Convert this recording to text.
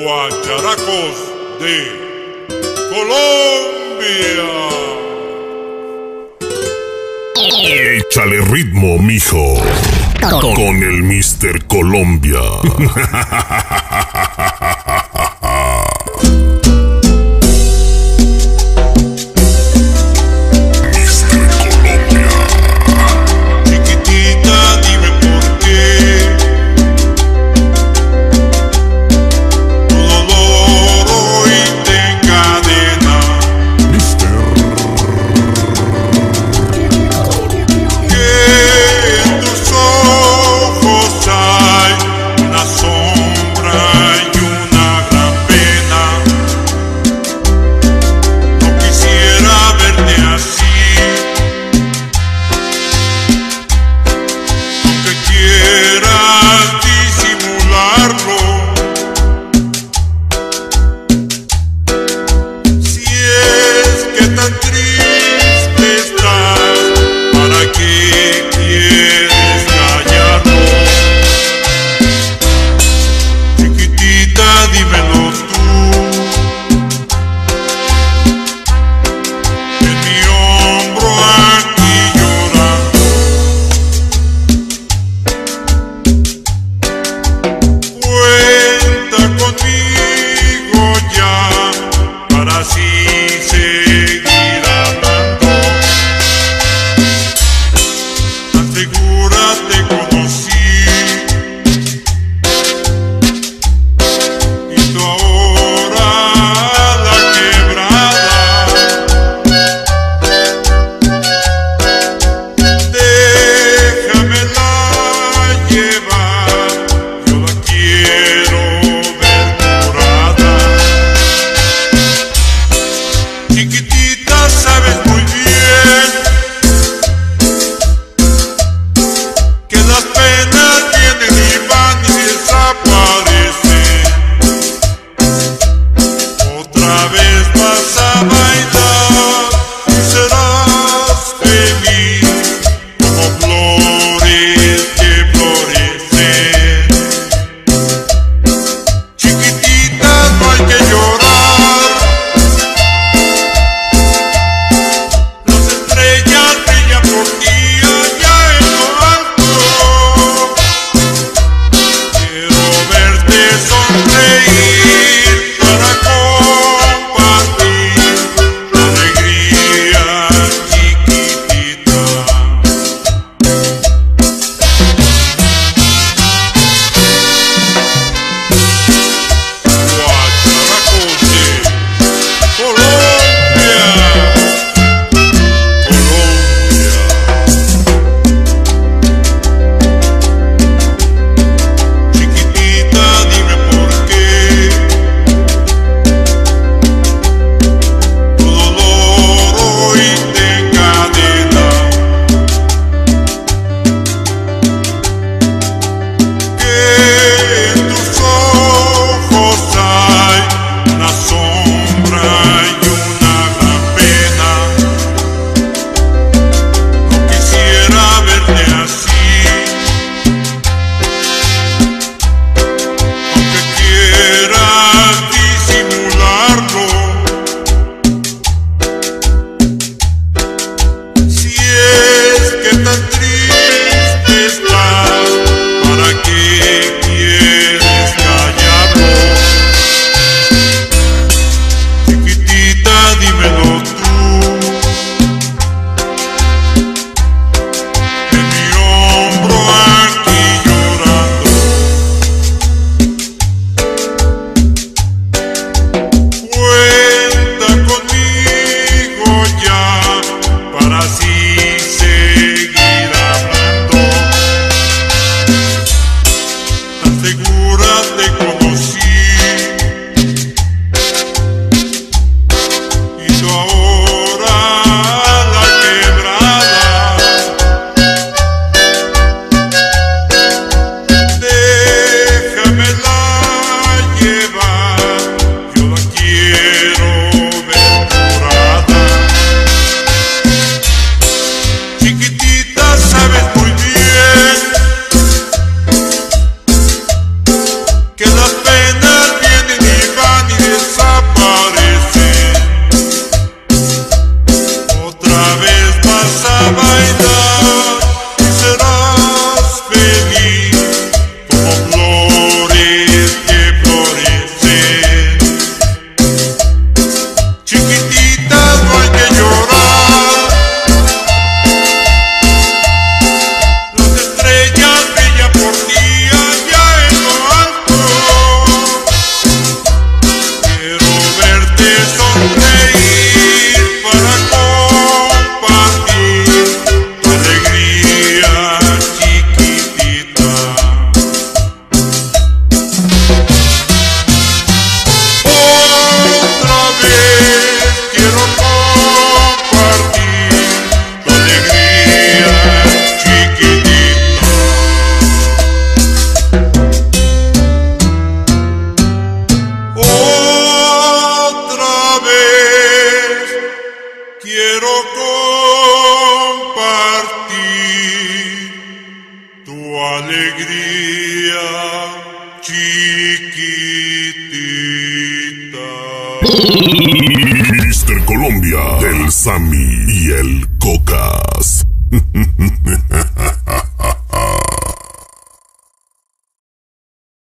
Guacharacos de Colombia. Échale ritmo, mijo. Con el Mr. Colombia. quiero compartir tu alegría chiquitita. Mr. Colombia, del Sammy y el Cocas.